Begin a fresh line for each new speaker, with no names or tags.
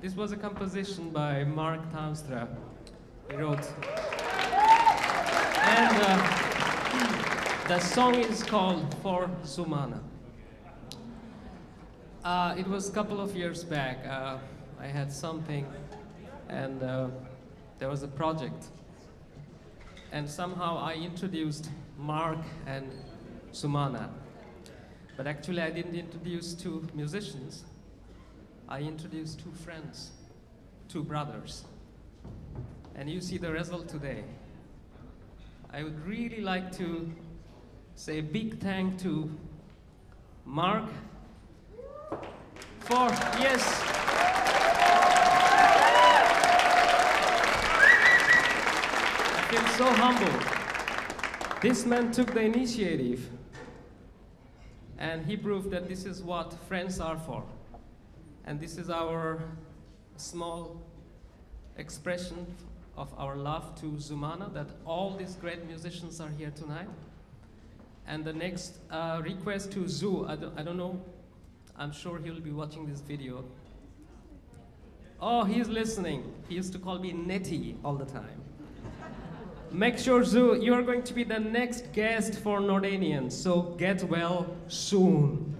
this was a composition by Mark Tuinstra. He wrote. And uh, the song is called For Zoumana. Uh, it was a couple of years back. Uh, I had something, and uh, there was a project. And somehow I introduced Mark and Zoumana. But actually, I didn't introduce two musicians. I introduced two friends, two brothers. And you see the result today. I would really like to say a big thank to Mark for, yes, I feel so humble. This man took the initiative and he proved that this is what friends are for. And this is our small expression of our love to Zoumana, that all these great musicians are here tonight. And the next uh, request to Zoo, I don't, I don't know, I'm sure he'll be watching this video. Oh, he's listening. He used to call me Nettie all the time. Make sure, Zoo, you are going to be the next guest for Nordanians, so get well soon.